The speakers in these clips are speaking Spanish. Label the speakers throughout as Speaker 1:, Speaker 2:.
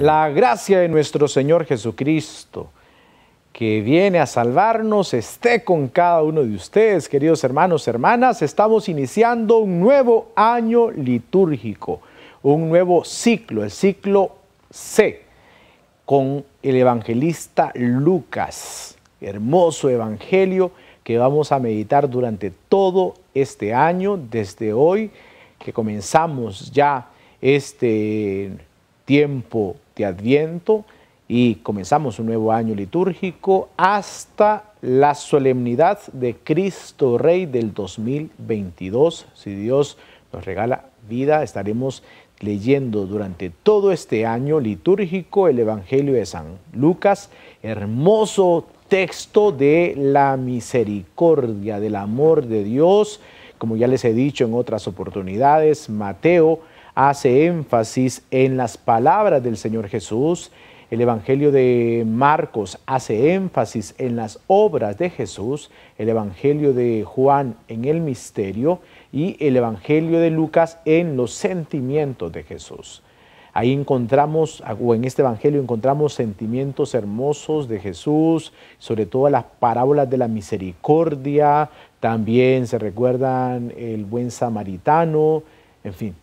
Speaker 1: La gracia de nuestro Señor Jesucristo, que viene a salvarnos, esté con cada uno de ustedes, queridos hermanos, hermanas. Estamos iniciando un nuevo año litúrgico, un nuevo ciclo, el ciclo C, con el evangelista Lucas. Hermoso evangelio que vamos a meditar durante todo este año, desde hoy que comenzamos ya este tiempo de Adviento y comenzamos un nuevo año litúrgico hasta la solemnidad de Cristo Rey del 2022. Si Dios nos regala vida, estaremos leyendo durante todo este año litúrgico el Evangelio de San Lucas, hermoso texto de la misericordia, del amor de Dios. Como ya les he dicho en otras oportunidades, Mateo hace énfasis en las palabras del Señor Jesús. El Evangelio de Marcos hace énfasis en las obras de Jesús, el Evangelio de Juan en el misterio y el Evangelio de Lucas en los sentimientos de Jesús. Ahí encontramos, o en este Evangelio encontramos sentimientos hermosos de Jesús, sobre todo las parábolas de la misericordia, también se recuerdan el buen samaritano, en fin,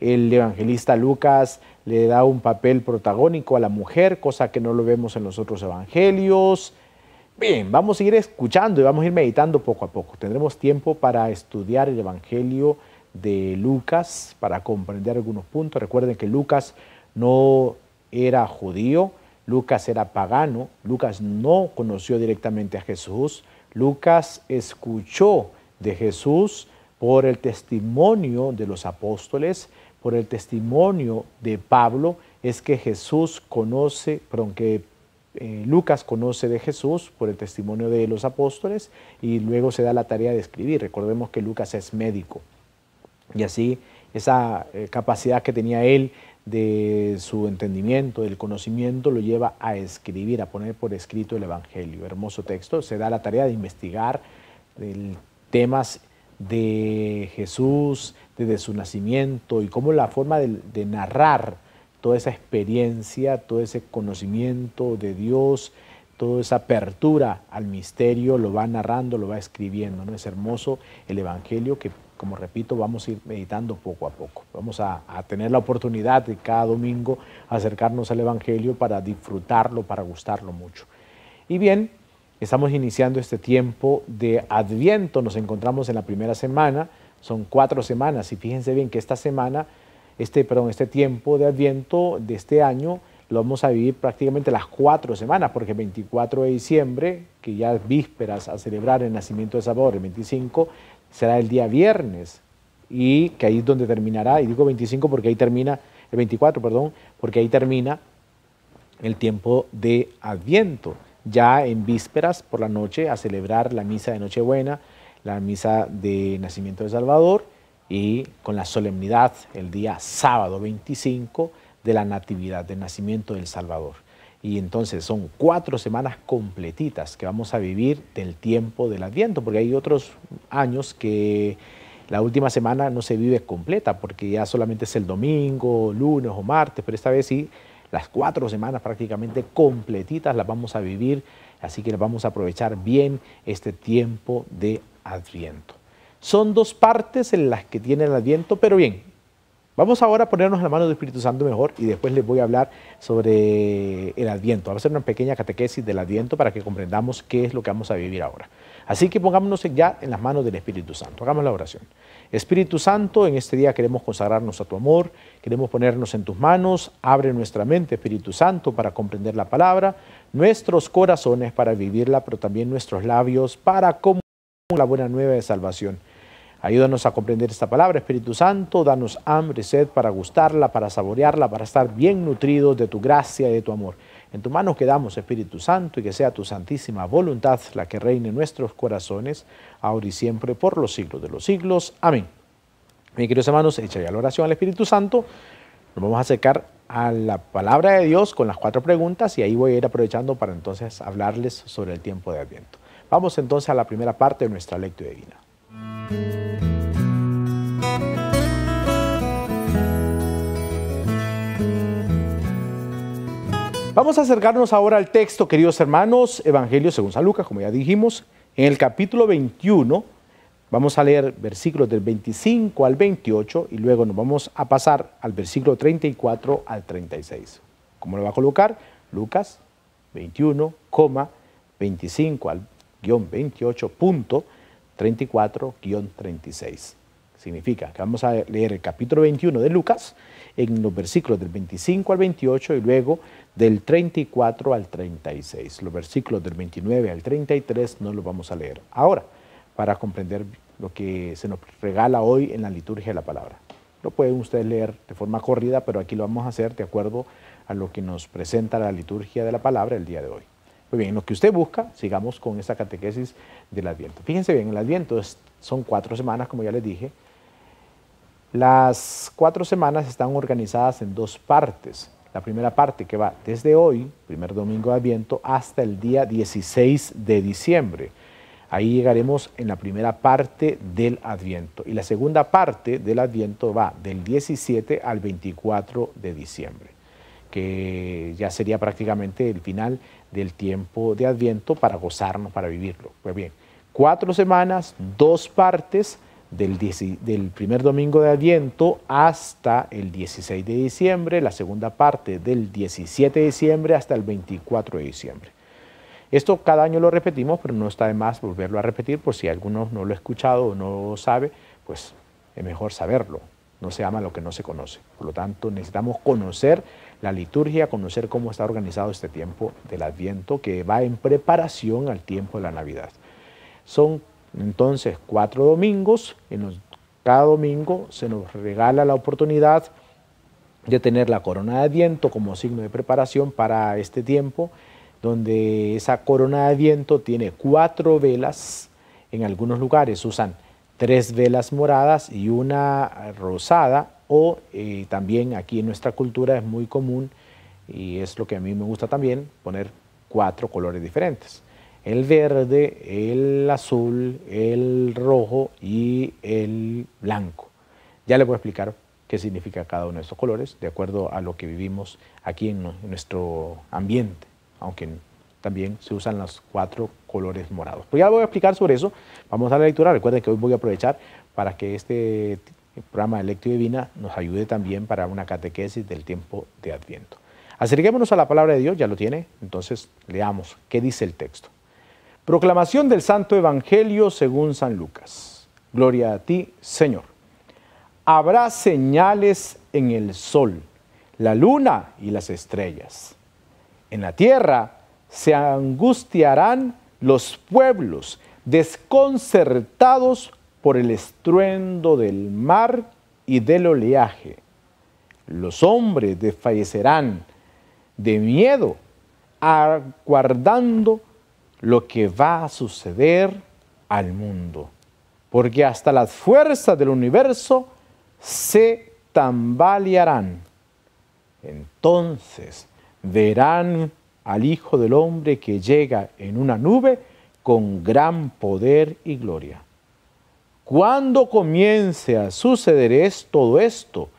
Speaker 1: el evangelista Lucas le da un papel protagónico a la mujer, cosa que no lo vemos en los otros evangelios. Bien, vamos a ir escuchando y vamos a ir meditando poco a poco. Tendremos tiempo para estudiar el evangelio de Lucas, para comprender algunos puntos. Recuerden que Lucas no era judío, Lucas era pagano, Lucas no conoció directamente a Jesús, Lucas escuchó de Jesús por el testimonio de los apóstoles, por el testimonio de Pablo, es que Jesús conoce, perdón, que eh, Lucas conoce de Jesús por el testimonio de los apóstoles y luego se da la tarea de escribir. Recordemos que Lucas es médico y así esa eh, capacidad que tenía él de su entendimiento, del conocimiento, lo lleva a escribir, a poner por escrito el Evangelio. Hermoso texto, se da la tarea de investigar temas de Jesús, desde su nacimiento y cómo la forma de, narrar toda esa experiencia, todo ese conocimiento de Dios, toda esa apertura al misterio, lo va narrando, lo va escribiendo. ¿no? Es hermoso el Evangelio que, como repito, vamos a ir meditando poco a poco. Vamos a, tener la oportunidad de cada domingo acercarnos al Evangelio para disfrutarlo, para gustarlo mucho. Y bien, estamos iniciando este tiempo de Adviento, nos encontramos en la primera semana son cuatro semanas y fíjense bien que esta semana, este, perdón, este tiempo de Adviento de este año lo vamos a vivir prácticamente las cuatro semanas, porque el 24 de diciembre, que ya es vísperas a celebrar el nacimiento de Salvador, el 25 será el día viernes, y que ahí es donde terminará, y digo 25 porque ahí termina, el 24, perdón, porque ahí termina el tiempo de Adviento, ya en vísperas por la noche a celebrar la misa de Nochebuena, la misa de nacimiento de Salvador y con la solemnidad el día sábado 25 de la natividad, del nacimiento del Salvador. Y entonces son cuatro semanas completitas que vamos a vivir del tiempo del Adviento, porque hay otros años que la última semana no se vive completa, porque ya solamente es el domingo, lunes o martes, pero esta vez sí, las cuatro semanas prácticamente completitas las vamos a vivir, así que vamos a aprovechar bien este tiempo de Adviento. Son dos partes en las que tiene el Adviento, pero bien, vamos ahora a ponernos la mano del Espíritu Santo mejor y después les voy a hablar sobre el Adviento. Vamos a hacer una pequeña catequesis del Adviento para que comprendamos qué es lo que vamos a vivir ahora. Así que pongámonos ya en las manos del Espíritu Santo. Hagamos la oración. Espíritu Santo, en este día queremos consagrarnos a tu amor, queremos ponernos en tus manos, abre nuestra mente, Espíritu Santo, para comprender la palabra, nuestros corazones para vivirla, pero también nuestros labios para comunicar la buena nueva de salvación. Ayúdanos a comprender esta palabra, Espíritu Santo, danos hambre sed para gustarla, para saborearla, para estar bien nutridos de tu gracia y de tu amor. En tu mano quedamos, Espíritu Santo, y que sea tu santísima voluntad la que reine en nuestros corazones, ahora y siempre, por los siglos de los siglos. Amén. Mis queridos hermanos, hecha ya la oración al Espíritu Santo, nos vamos a acercar a la palabra de Dios con las cuatro preguntas y ahí voy a ir aprovechando para entonces hablarles sobre el tiempo de Adviento. Vamos entonces a la primera parte de nuestra lectura divina. Vamos a acercarnos ahora al texto, queridos hermanos, Evangelio según San Lucas, como ya dijimos, en el capítulo 21. Vamos a leer versículos del 25 al 28 y luego nos vamos a pasar al versículo 34 al 36. ¿Cómo lo va a colocar? Lucas 21, 25 al guion 28, punto 34 36. Significa que vamos a leer el capítulo 21 de Lucas en los versículos del 25 al 28 y luego del 34 al 36. Los versículos del 29 al 33 no los vamos a leer ahora para comprender lo que se nos regala hoy en la liturgia de la palabra. Lo pueden ustedes leer de forma corrida, pero aquí lo vamos a hacer de acuerdo a lo que nos presenta la liturgia de la palabra el día de hoy. Muy bien, lo que usted busca, sigamos con esta catequesis del Adviento. Fíjense bien, el Adviento son cuatro semanas, como ya les dije. Las cuatro semanas están organizadas en dos partes. La primera parte que va desde hoy, primer domingo de Adviento, hasta el día 16 de diciembre. Ahí llegaremos en la primera parte del Adviento. Y la segunda parte del Adviento va del 17 al 24 de diciembre, que ya sería prácticamente el final del tiempo de Adviento para gozarnos, para vivirlo. Pues bien, cuatro semanas, dos partes del, primer domingo de Adviento hasta el 16 de diciembre, la segunda parte del 17 de diciembre hasta el 24 de diciembre. Esto cada año lo repetimos, pero no está de más volverlo a repetir, por si alguno no lo ha escuchado o no lo sabe, pues es mejor saberlo. No se ama lo que no se conoce. Por lo tanto, necesitamos conocer la liturgia, conocer cómo está organizado este tiempo del Adviento que va en preparación al tiempo de la Navidad. Son entonces cuatro domingos, en cada domingo se nos regala la oportunidad de tener la corona de Adviento como signo de preparación para este tiempo, donde esa corona de Adviento tiene cuatro velas, en algunos lugares usan tres velas moradas y una rosada o eh, también aquí en nuestra cultura es muy común y es lo que a mí me gusta también poner cuatro colores diferentes. El verde, el azul, el rojo y el blanco. Ya les voy a explicar qué significa cada uno de estos colores de acuerdo a lo que vivimos aquí en, nuestro ambiente, aunque también se usan los cuatro colores morados. Pues ya voy a explicar sobre eso. Vamos a la lectura. Recuerden que hoy voy a aprovechar para que este programa de Lectio Divina nos ayude también para una catequesis del tiempo de Adviento. Acerquémonos a la palabra de Dios, ya lo tiene, entonces leamos qué dice el texto. Proclamación del Santo Evangelio según San Lucas. Gloria a ti, Señor. Habrá señales en el sol, la luna y las estrellas. En la tierra se angustiarán los pueblos, desconcertados por el estruendo del mar y del oleaje. Los hombres desfallecerán de miedo, aguardando lo que va a suceder al mundo, porque hasta las fuerzas del universo se tambalearán. Entonces verán al Hijo del Hombre que llega en una nube con gran poder y gloria. Cuando comience a suceder es, todo esto,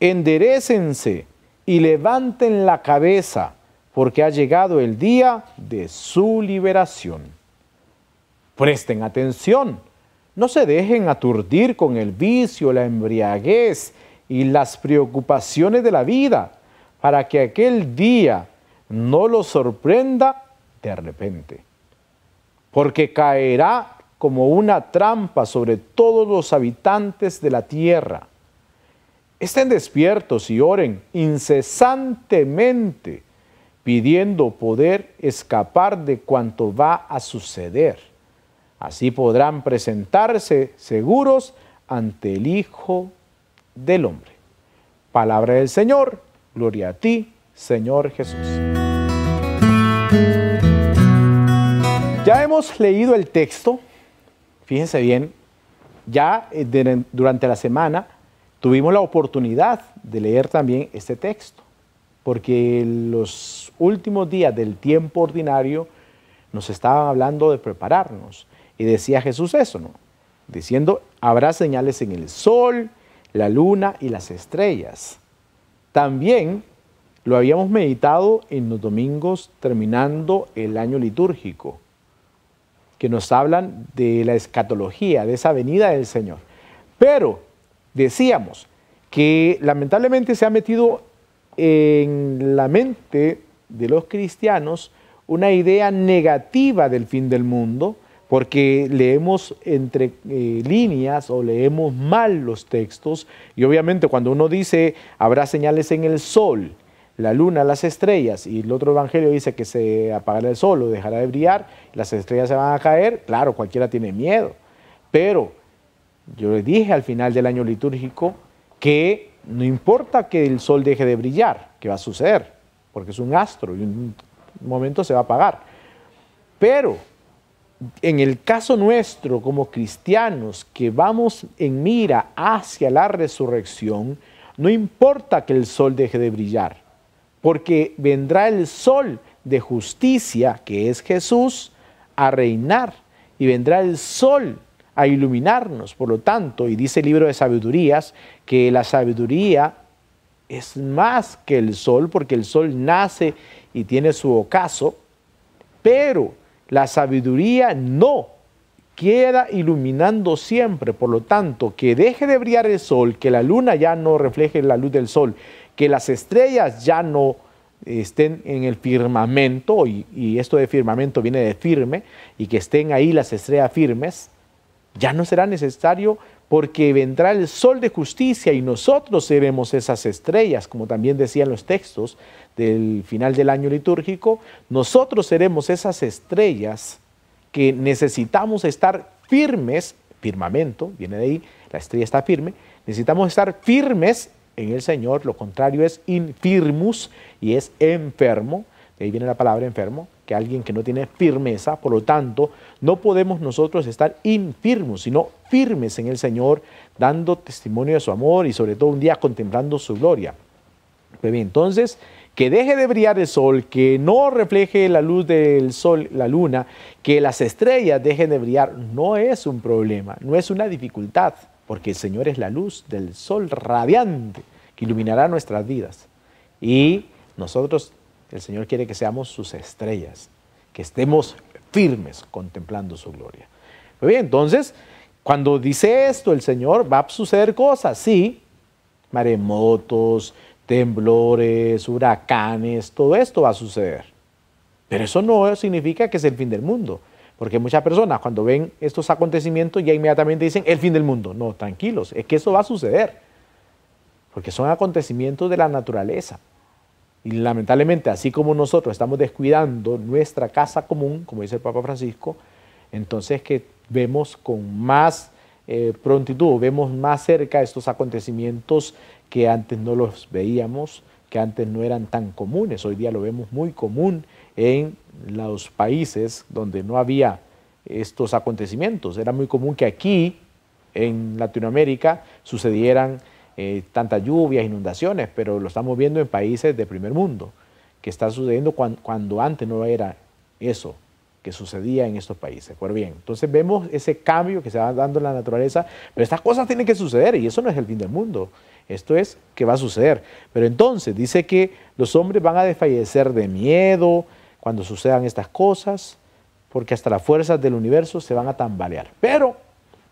Speaker 1: enderecense y levanten la cabeza, porque ha llegado el día de su liberación. Presten atención, no se dejen aturdir con el vicio, la embriaguez y las preocupaciones de la vida, para que aquel día no los sorprenda de repente, porque caerá como una trampa sobre todos los habitantes de la tierra. Estén despiertos y oren incesantemente, pidiendo poder escapar de cuanto va a suceder. Así podrán presentarse seguros ante el Hijo del Hombre. Palabra del Señor, gloria a ti, Señor Jesús. Ya hemos leído el texto fíjense bien, ya eh, durante la semana tuvimos la oportunidad de leer también este texto, porque los últimos días del tiempo ordinario nos estaban hablando de prepararnos. Y decía Jesús eso, ¿no? Diciendo, habrá señales en el sol, la luna y las estrellas. También lo habíamos meditado en los domingos terminando el año litúrgico, que nos hablan de la escatología, de esa venida del Señor. Pero decíamos que lamentablemente se ha metido en la mente de los cristianos una idea negativa del fin del mundo, porque leemos entre eh, líneas o leemos mal los textos, y obviamente cuando uno dice habrá señales en el sol, la luna, las estrellas, y el otro evangelio dice que se apagará el sol o dejará de brillar, las estrellas se van a caer, claro, cualquiera tiene miedo. Pero yo le dije al final del año litúrgico que no importa que el sol deje de brillar, que va a suceder, porque es un astro y un momento se va a apagar. Pero en el caso nuestro como cristianos que vamos en mira hacia la resurrección, no importa que el sol deje de brillar porque vendrá el sol de justicia, que es Jesús, a reinar, y vendrá el sol a iluminarnos. Por lo tanto, y dice el libro de sabidurías, que la sabiduría es más que el sol, porque el sol nace y tiene su ocaso, pero la sabiduría no queda iluminando siempre, por lo tanto, que deje de brillar el sol, que la luna ya no refleje la luz del sol, que las estrellas ya no estén en el firmamento, y, esto de firmamento viene de firme, y que estén ahí las estrellas firmes, ya no será necesario porque vendrá el sol de justicia y nosotros seremos esas estrellas, como también decían los textos del final del año litúrgico, nosotros seremos esas estrellas que necesitamos estar firmes, firmamento, viene de ahí, la estrella está firme, necesitamos estar firmes en el Señor, lo contrario es infirmus y es enfermo, de ahí viene la palabra enfermo, que alguien que no tiene firmeza, por lo tanto, no podemos nosotros estar infirmos, sino firmes en el Señor, dando testimonio de su amor y sobre todo un día contemplando su gloria. Pues entonces, que deje de brillar el sol, que no refleje la luz del sol, la luna, que las estrellas dejen de brillar, no es un problema, no es una dificultad porque el Señor es la luz del sol radiante que iluminará nuestras vidas. Y nosotros, el Señor quiere que seamos sus estrellas, que estemos firmes contemplando su gloria. Muy bien, entonces, cuando dice esto el Señor, va a suceder cosas, sí, maremotos, temblores, huracanes, todo esto va a suceder. Pero eso no significa que es el fin del mundo. Porque muchas personas cuando ven estos acontecimientos ya inmediatamente dicen el fin del mundo. No, tranquilos, es que eso va a suceder. Porque son acontecimientos de la naturaleza. Y lamentablemente, así como nosotros estamos descuidando nuestra casa común, como dice el Papa Francisco, entonces que vemos con más eh, prontitud, vemos más cerca estos acontecimientos que antes no los veíamos, que antes no eran tan comunes. Hoy día lo vemos muy común en los países donde no había estos acontecimientos. Era muy común que aquí, en Latinoamérica, sucedieran eh, tantas lluvias, inundaciones, pero lo estamos viendo en países de primer mundo, que está sucediendo cuando, antes no era eso que sucedía en estos países. Pues entonces vemos ese cambio que se va dando en la naturaleza, pero estas cosas tienen que suceder y eso no es el fin del mundo. Esto es que va a suceder. Pero entonces dice que los hombres van a desfallecer de miedo, cuando sucedan estas cosas, porque hasta las fuerzas del universo se van a tambalear. Pero,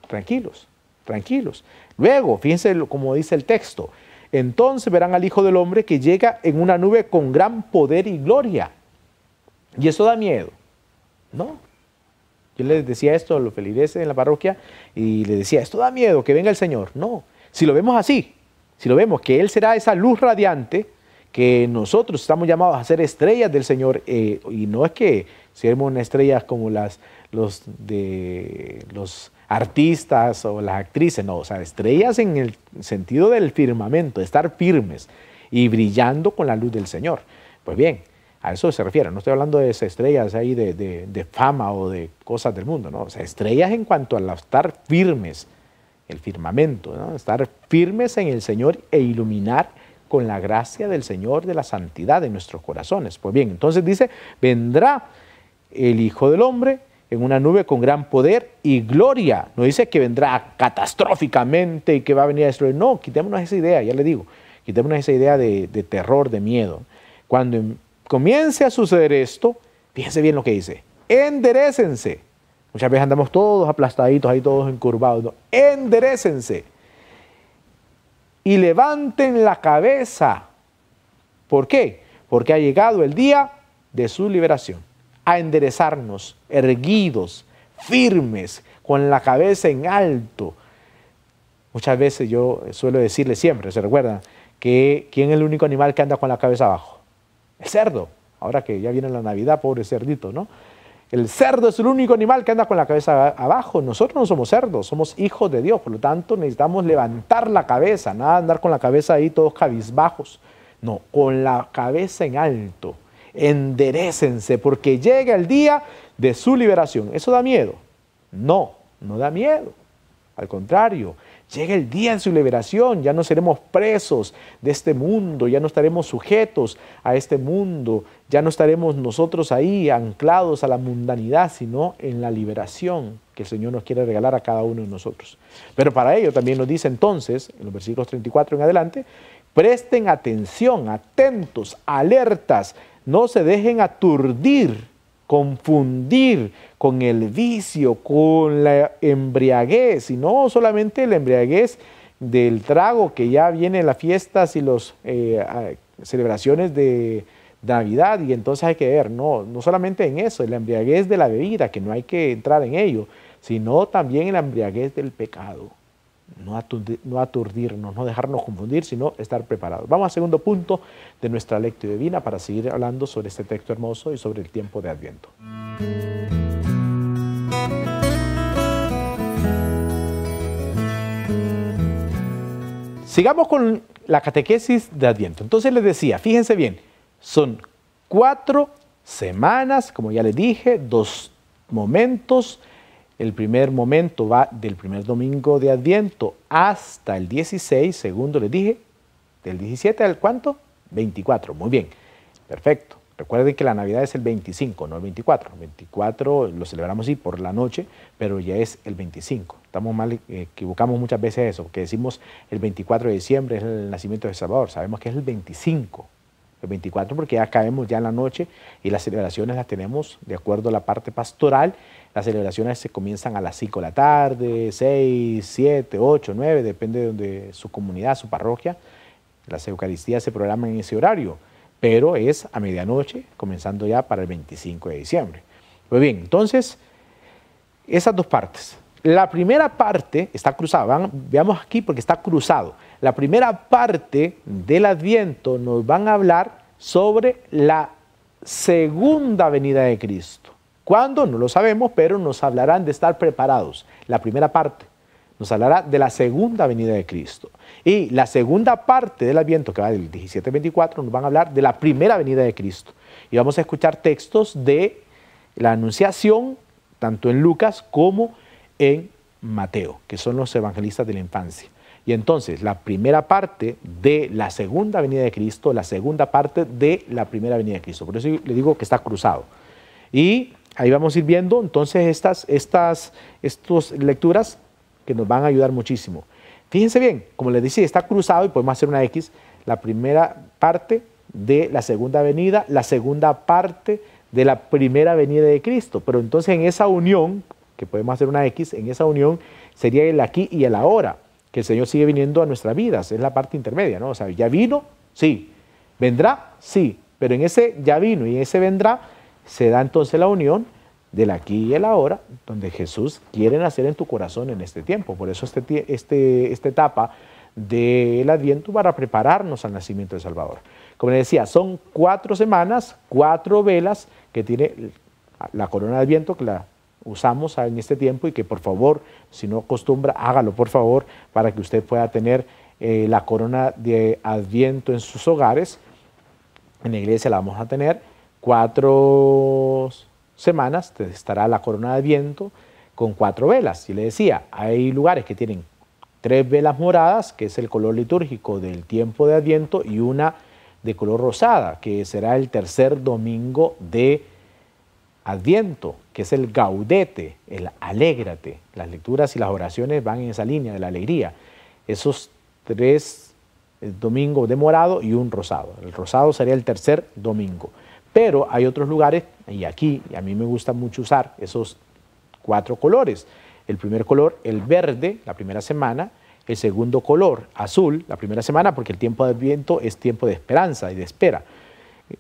Speaker 1: tranquilos, tranquilos. Luego, fíjense como dice el texto, entonces verán al Hijo del Hombre que llega en una nube con gran poder y gloria. Y eso da miedo, ¿no? Yo les decía esto a los feligreses en la parroquia y les decía, esto da miedo, que venga el Señor. No, si lo vemos así, si lo vemos que Él será esa luz radiante, que nosotros estamos llamados a ser estrellas del Señor, eh, y no es que seamos estrellas como las los de los artistas o las actrices, no, o sea, estrellas en el sentido del firmamento, de estar firmes y brillando con la luz del Señor. Pues bien, a eso se refiere, no estoy hablando de estrellas ahí de, de, fama o de cosas del mundo, no, o sea, estrellas en cuanto a estar firmes, el firmamento, ¿no? estar firmes en el Señor e iluminar con la gracia del Señor de la santidad en nuestros corazones. Pues bien, entonces dice, vendrá el Hijo del Hombre en una nube con gran poder y gloria. No dice que vendrá catastróficamente y que va a venir a destruir. No, quitémonos esa idea, ya le digo, quitémonos esa idea de, terror, de miedo. Cuando em, comience a suceder esto, fíjense bien lo que dice, enderecense. Muchas veces andamos todos aplastaditos, ahí todos encurvados. ¿no? Enderecense y levanten la cabeza. ¿Por qué? Porque ha llegado el día de su liberación. A enderezarnos, erguidos, firmes, con la cabeza en alto. Muchas veces yo suelo decirle siempre, ¿se recuerdan? Que ¿quién es el único animal que anda con la cabeza abajo? El cerdo. Ahora que ya viene la Navidad, pobre cerdito, ¿no? El cerdo es el único animal que anda con la cabeza abajo. Nosotros no somos cerdos, somos hijos de Dios. Por lo tanto, necesitamos levantar la cabeza, nada andar con la cabeza ahí todos cabizbajos. No, con la cabeza en alto. Enderecense porque llega el día de su liberación. ¿Eso da miedo? No, no da miedo. Al contrario, llega el día de su liberación, ya no seremos presos de este mundo, ya no estaremos sujetos a este mundo, ya no estaremos nosotros ahí anclados a la mundanidad, sino en la liberación que el Señor nos quiere regalar a cada uno de nosotros. Pero para ello también nos dice entonces, en los versículos 34 en adelante, presten atención, atentos, alertas, no se dejen aturdir, confundir con el vicio, con la embriaguez, y no solamente la embriaguez del trago que ya viene en las fiestas y las eh, celebraciones de Navidad, y entonces hay que ver, no, no solamente en eso, la embriaguez de la bebida, que no hay que entrar en ello, sino también en la embriaguez del pecado no, aturdirnos, no dejarnos confundir, sino estar preparados. Vamos al segundo punto de nuestra lectura divina para seguir hablando sobre este texto hermoso y sobre el tiempo de Adviento. Sigamos con la catequesis de Adviento. Entonces les decía, fíjense bien, son cuatro semanas, como ya les dije, dos momentos el primer momento va del primer domingo de Adviento hasta el 16, segundo les dije, del 17 al cuánto? 24, muy bien, perfecto. Recuerden que la Navidad es el 25, no el 24. El 24 lo celebramos sí por la noche, pero ya es el 25. Estamos mal, eh, equivocamos muchas veces eso, porque decimos el 24 de diciembre es el nacimiento de Salvador. Sabemos que es el 25, el 24 porque ya caemos ya en la noche y las celebraciones las tenemos de acuerdo a la parte pastoral las celebraciones se comienzan a las 5 de la tarde, 6, 7, 8, 9, depende de donde su comunidad, su parroquia. Las Eucaristías se programan en ese horario, pero es a medianoche, comenzando ya para el 25 de diciembre. Pues bien, entonces, esas dos partes. La primera parte está cruzada, veamos aquí porque está cruzado. La primera parte del Adviento nos van a hablar sobre la segunda venida de Cristo. ¿Cuándo? No lo sabemos, pero nos hablarán de estar preparados. La primera parte nos hablará de la segunda venida de Cristo. Y la segunda parte del Adviento, que va del 17 al 24, nos van a hablar de la primera venida de Cristo. Y vamos a escuchar textos de la Anunciación, tanto en Lucas como en Mateo, que son los evangelistas de la infancia. Y entonces, la primera parte de la segunda venida de Cristo, la segunda parte de la primera venida de Cristo. Por eso le digo que está cruzado. Y ahí vamos a ir viendo entonces estas, estas, estas lecturas que nos van a ayudar muchísimo. Fíjense bien, como les decía, está cruzado y podemos hacer una X, la primera parte de la segunda venida, la segunda parte de la primera venida de Cristo. Pero entonces en esa unión, que podemos hacer una X, en esa unión sería el aquí y el ahora, que el Señor sigue viniendo a nuestras vidas, es la parte intermedia, ¿no? O sea, ya vino, sí, vendrá, sí, pero en ese ya vino y en ese vendrá se da entonces la unión del aquí y el ahora, donde Jesús quiere nacer en tu corazón en este tiempo. Por eso este, este, esta etapa del Adviento para prepararnos al nacimiento del Salvador. Como les decía, son cuatro semanas, cuatro velas que tiene la corona de Adviento, que la usamos en este tiempo y que por favor, si no acostumbra, hágalo por favor para que usted pueda tener eh, la corona de Adviento en sus hogares. En la iglesia la vamos a tener cuatro semanas estará la corona de viento con cuatro velas. Y le decía, hay lugares que tienen tres velas moradas, que es el color litúrgico del tiempo de Adviento, y una de color rosada, que será el tercer domingo de Adviento, que es el gaudete, el alégrate. Las lecturas y las oraciones van en esa línea de la alegría. Esos tres domingo de morado y un rosado. El rosado sería el tercer domingo. Pero hay otros lugares, y aquí, y a mí me gusta mucho usar esos cuatro colores. El primer color, el verde, la primera semana. El segundo color, azul, la primera semana, porque el tiempo de viento es tiempo de esperanza y de espera.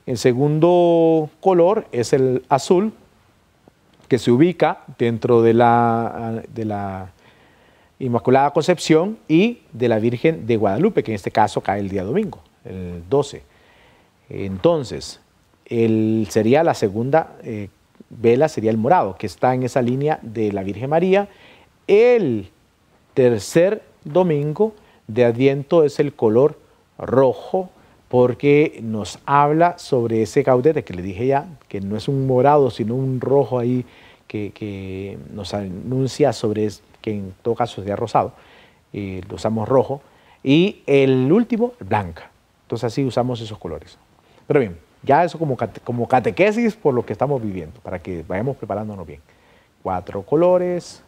Speaker 1: El segundo color es el azul, que se ubica dentro de la, de la Inmaculada Concepción y de la Virgen de Guadalupe, que en este caso cae el día domingo, el 12. Entonces, el, sería la segunda eh, vela, sería el morado, que está en esa línea de la Virgen María. El tercer domingo de Adviento es el color rojo, porque nos habla sobre ese gaudete que le dije ya, que no es un morado, sino un rojo ahí que, nos anuncia sobre que en todo caso sería rosado, y lo usamos rojo, y el último, blanca. Entonces así usamos esos colores. Pero bien, ya eso como catequesis por lo que estamos viviendo, para que vayamos preparándonos bien. Cuatro colores,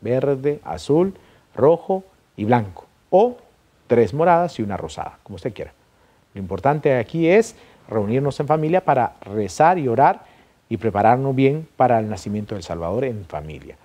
Speaker 1: verde, azul, rojo y blanco. O tres moradas y una rosada, como usted quiera. Lo importante aquí es reunirnos en familia para rezar y orar y prepararnos bien para el nacimiento del Salvador en familia.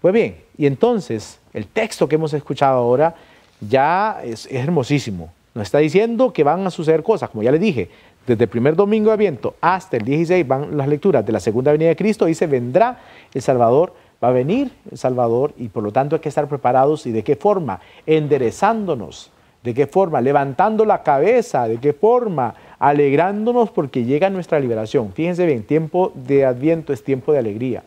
Speaker 1: Pues bien, y entonces el texto que hemos escuchado ahora ya es, hermosísimo. Nos está diciendo que van a suceder cosas, como ya les dije, desde el primer domingo de Adviento hasta el 16 van las lecturas de la segunda venida de Cristo, dice, vendrá el Salvador, va a venir el Salvador y por lo tanto hay que estar preparados y de qué forma, enderezándonos, de qué forma, levantando la cabeza, de qué forma, alegrándonos porque llega nuestra liberación. Fíjense bien, tiempo de Adviento es tiempo de alegría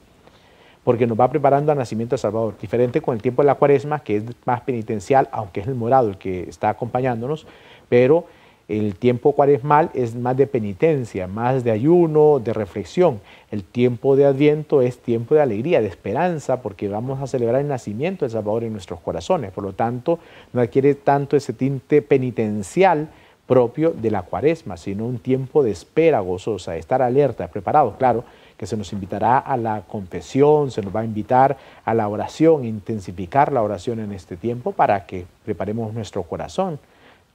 Speaker 1: porque nos va preparando al nacimiento de Salvador. Diferente con el tiempo de la cuaresma, que es más penitencial, aunque es el morado el que está acompañándonos, pero el tiempo cuaresmal es más de penitencia, más de ayuno, de reflexión. El tiempo de Adviento es tiempo de alegría, de esperanza, porque vamos a celebrar el nacimiento de Salvador en nuestros corazones. Por lo tanto, no adquiere tanto ese tinte penitencial propio de la cuaresma, sino un tiempo de espera gozosa, de estar alerta, preparado, claro, que se nos invitará a la confesión, se nos va a invitar a la oración, intensificar la oración en este tiempo para que preparemos nuestro corazón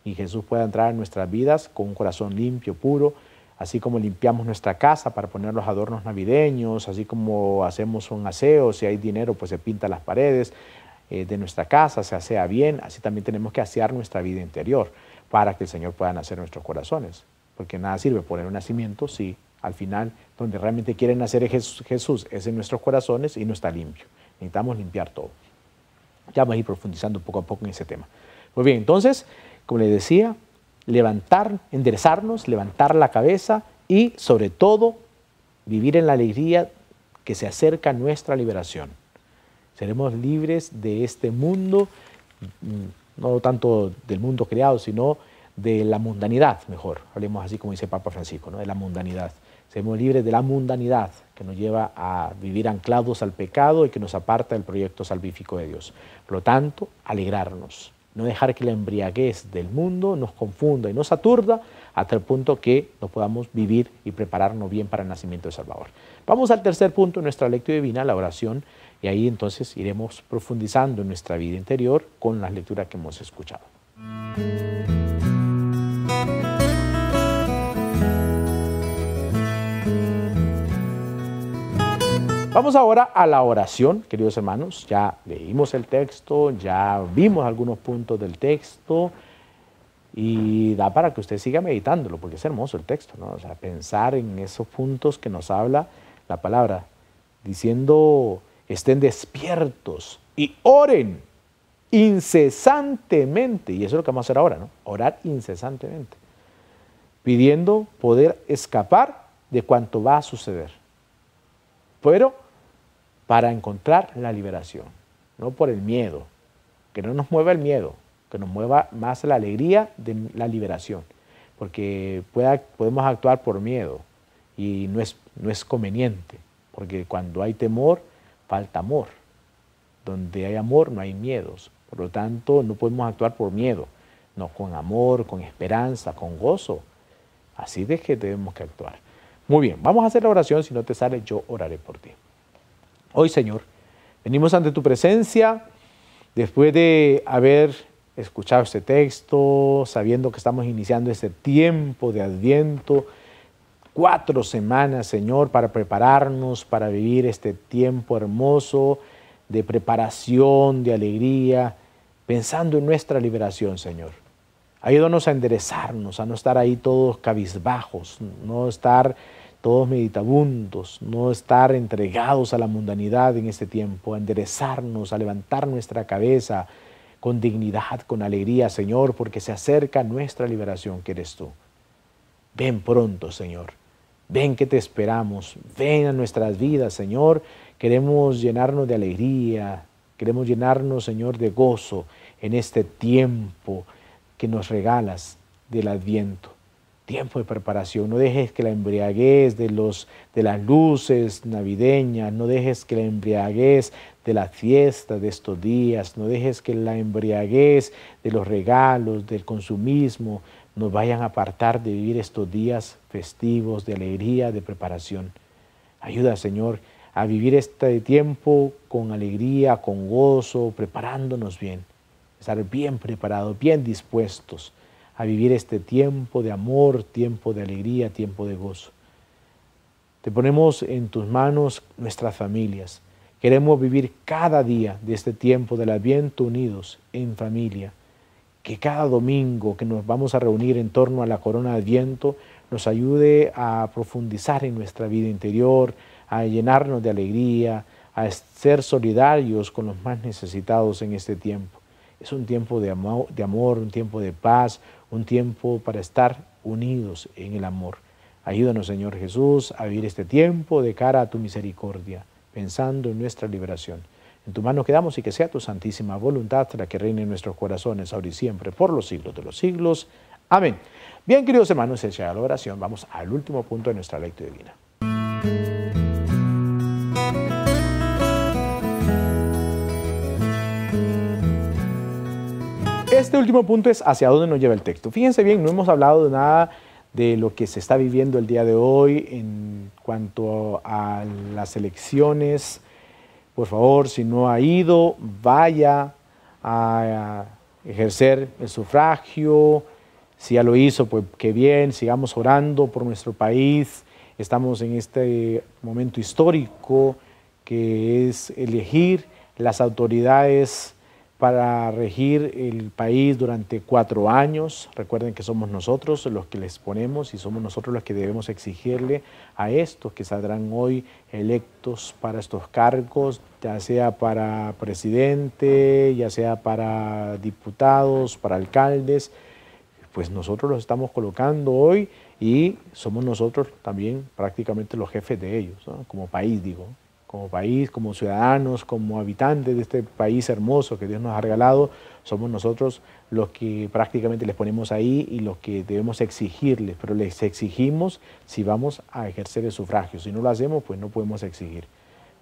Speaker 1: y Jesús pueda entrar en nuestras vidas con un corazón limpio, puro, así como limpiamos nuestra casa para poner los adornos navideños, así como hacemos un aseo, si hay dinero pues se pinta las paredes eh, de nuestra casa, se asea bien, así también tenemos que asear nuestra vida interior para que el Señor pueda nacer nuestros corazones, porque nada sirve poner un nacimiento si al final, donde realmente quiere nacer Jesús es en nuestros corazones y no está limpio. Necesitamos limpiar todo. Ya vamos a ir profundizando poco a poco en ese tema. Muy bien, entonces, como les decía, levantar, enderezarnos, levantar la cabeza y sobre todo vivir en la alegría que se acerca a nuestra liberación. Seremos libres de este mundo, mm, no tanto del mundo creado, sino de la mundanidad, mejor. Hablemos así como dice Papa Francisco, ¿no? de la mundanidad. Seremos libres de la mundanidad que nos lleva a vivir anclados al pecado y que nos aparta del proyecto salvífico de Dios. Por lo tanto, alegrarnos, no dejar que la embriaguez del mundo nos confunda y nos aturda hasta el punto que nos podamos vivir y prepararnos bien para el nacimiento de Salvador. Vamos al tercer punto en nuestra lectura divina, la oración, y ahí entonces iremos profundizando en nuestra vida interior con las lecturas que hemos escuchado. Vamos ahora a la oración, queridos hermanos. Ya leímos el texto, ya vimos algunos puntos del texto y da para que usted siga meditándolo, porque es hermoso el texto, ¿no? O sea, pensar en esos puntos que nos habla la palabra, diciendo, estén despiertos y oren incesantemente. Y eso es lo que vamos a hacer ahora, ¿no? Orar incesantemente, pidiendo poder escapar de cuanto va a suceder. Pero para encontrar la liberación, no por el miedo, que no nos mueva el miedo, que nos mueva más la alegría de la liberación, porque podemos actuar por miedo y no es, no es conveniente, porque cuando hay temor, falta amor. Donde hay amor no hay miedos, por lo tanto no podemos actuar por miedo, no con amor, con esperanza, con gozo. Así de que debemos actuar. Muy bien, vamos a hacer la oración, si no te sale yo oraré por ti. Hoy, Señor, venimos ante tu presencia después de haber escuchado este texto, sabiendo que estamos iniciando este tiempo de adviento, cuatro semanas, Señor, para prepararnos, para vivir este tiempo hermoso de preparación, de alegría, pensando en nuestra liberación, Señor. Ayúdanos a enderezarnos, a no estar ahí todos cabizbajos, no estar todos meditabundos, no estar entregados a la mundanidad en este tiempo, a enderezarnos, a levantar nuestra cabeza con dignidad, con alegría, Señor, porque se acerca nuestra liberación, que eres tú. Ven pronto, Señor. Ven que te esperamos. Ven a nuestras vidas, Señor. Queremos llenarnos de alegría. Queremos llenarnos, Señor, de gozo en este tiempo que nos regalas del adviento. Tiempo de preparación. No dejes que la embriaguez de, los, de las luces navideñas, no dejes que la embriaguez de la fiesta de estos días, no dejes que la embriaguez de los regalos, del consumismo, nos vayan a apartar de vivir estos días festivos de alegría, de preparación. Ayuda, Señor, a vivir este tiempo con alegría, con gozo, preparándonos bien, estar bien preparados, bien dispuestos a vivir este tiempo de amor, tiempo de alegría, tiempo de gozo. Te ponemos en tus manos nuestras familias. Queremos vivir cada día de este tiempo del Adviento unidos en familia que cada domingo que nos vamos a reunir en torno a la corona de viento nos ayude a profundizar en nuestra vida interior, a llenarnos de alegría, a ser solidarios con los más necesitados en este tiempo. Es un tiempo de amor, de amor, un tiempo de paz, un tiempo para estar unidos en el amor. Ayúdanos, Señor Jesús, a vivir este tiempo de cara a tu misericordia, pensando en nuestra liberación. En tu mano quedamos y que sea tu santísima voluntad la que reine en nuestros corazones ahora y siempre, por los siglos de los siglos. Amén. Bien, queridos hermanos, hecha la oración, vamos al último punto de nuestra lectura divina. Este último punto es hacia dónde nos lleva el texto. Fíjense bien, no hemos hablado de nada de lo que se está viviendo el día de hoy en cuanto a las elecciones por favor, si no ha ido, vaya a ejercer el sufragio. Si ya lo hizo, pues qué bien, sigamos orando por nuestro país. Estamos en este momento histórico que es elegir las autoridades para regir el país durante cuatro años. Recuerden que somos nosotros los que les ponemos y somos nosotros los que debemos exigirle a estos que saldrán hoy electos para estos cargos, ya sea para presidente, ya sea para diputados, para alcaldes. Pues nosotros los estamos colocando hoy y somos nosotros también prácticamente los jefes de ellos, como país digo como país, como ciudadanos, como habitantes de este país hermoso que Dios nos ha regalado, somos nosotros los que prácticamente les ponemos ahí y los que debemos exigirles, pero les exigimos si vamos a ejercer el sufragio. Si no lo hacemos, pues no podemos exigir,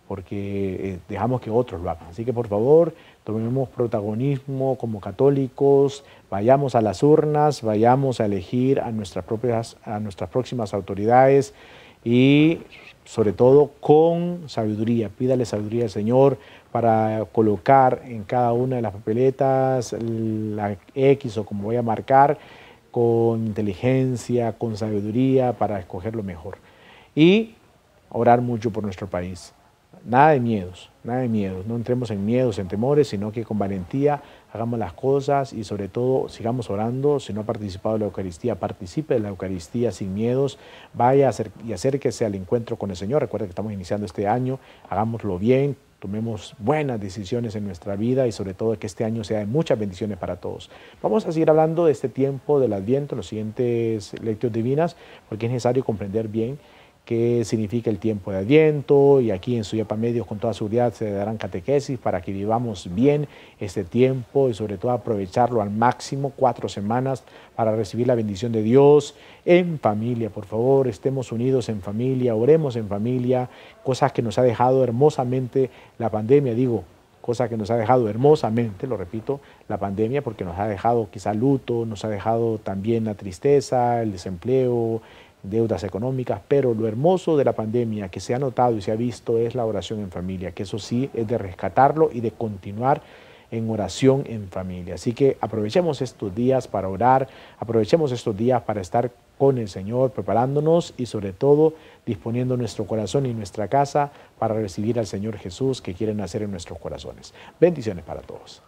Speaker 1: porque eh, dejamos que otros lo hagan. Así que por favor, tomemos protagonismo como católicos, vayamos a las urnas, vayamos a elegir a nuestras, propias, a nuestras próximas autoridades y sobre todo con sabiduría. Pídale sabiduría al Señor para colocar en cada una de las papeletas la X o como voy a marcar, con inteligencia, con sabiduría para escoger lo mejor. Y orar mucho por nuestro país. Nada de miedos, nada de miedos. No entremos en miedos, en temores, sino que con valentía hagamos las cosas y sobre todo sigamos orando. Si no ha participado de la Eucaristía, participe de la Eucaristía sin miedos. Vaya y acérquese al encuentro con el Señor. Recuerda que estamos iniciando este año. Hagámoslo bien, tomemos buenas decisiones en nuestra vida y sobre todo que este año sea de muchas bendiciones para todos. Vamos a seguir hablando de este tiempo del Adviento en los siguientes lecturas divinas porque es necesario comprender bien qué significa el tiempo de Adviento y aquí en Suyapa Medios con toda seguridad se darán catequesis para que vivamos bien este tiempo y sobre todo aprovecharlo al máximo, cuatro semanas para recibir la bendición de Dios en familia. Por favor, estemos unidos en familia, oremos en familia, cosas que nos ha dejado hermosamente la pandemia, digo, cosas que nos ha dejado hermosamente, lo repito, la pandemia, porque nos ha dejado quizá luto, nos ha dejado también la tristeza, el desempleo, deudas económicas, pero lo hermoso de la pandemia que se ha notado y se ha visto es la oración en familia, que eso sí es de rescatarlo y de continuar en oración en familia. Así que aprovechemos estos días para orar, aprovechemos estos días para estar con el Señor, preparándonos y sobre todo disponiendo nuestro corazón y nuestra casa para recibir al Señor Jesús que quiere nacer en nuestros corazones. Bendiciones para todos.